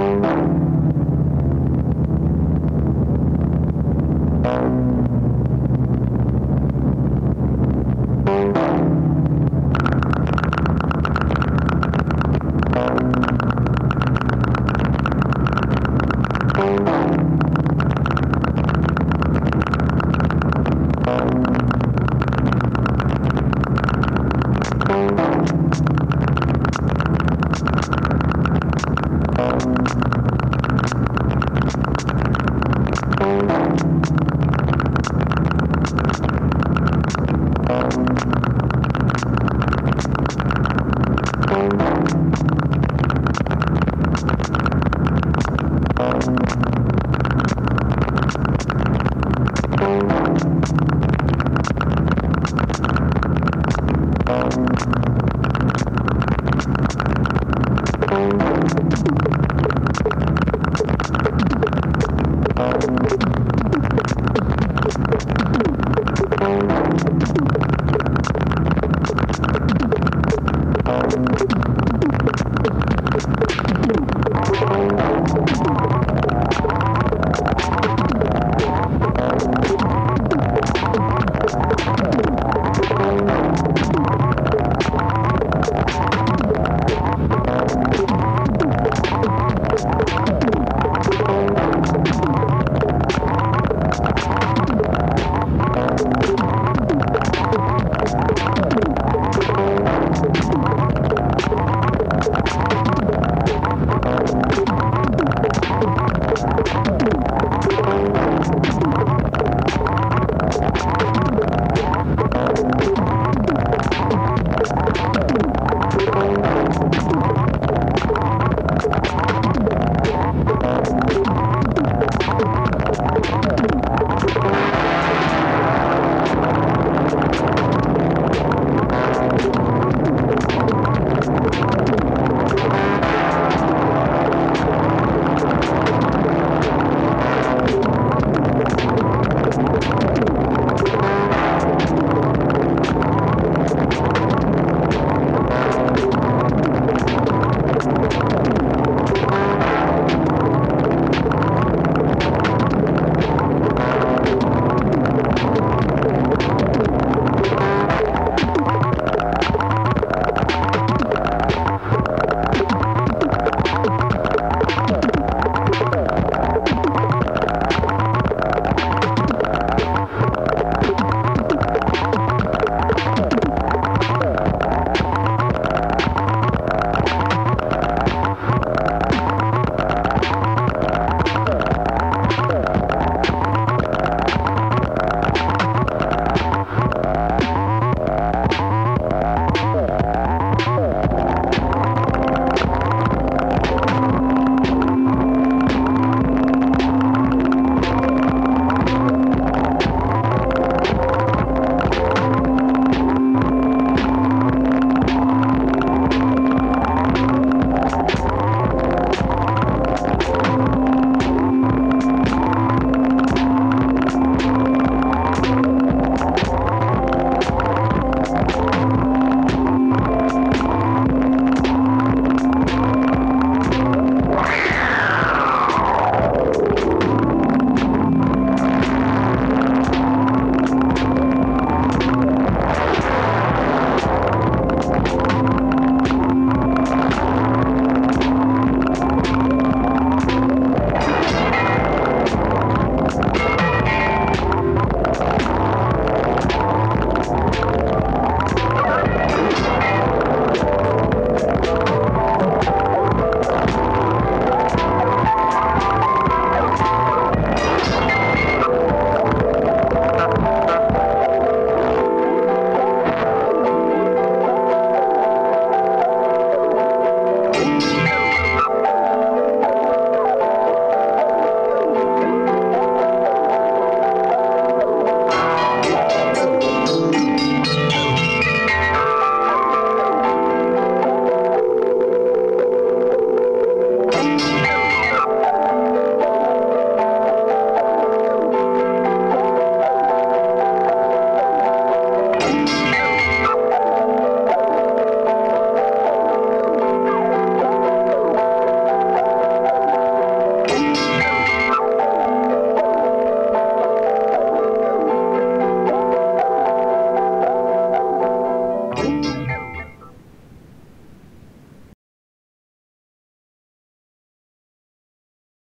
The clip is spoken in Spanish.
Thank you. Gracias.